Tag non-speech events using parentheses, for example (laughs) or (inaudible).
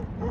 Oh. (laughs)